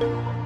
you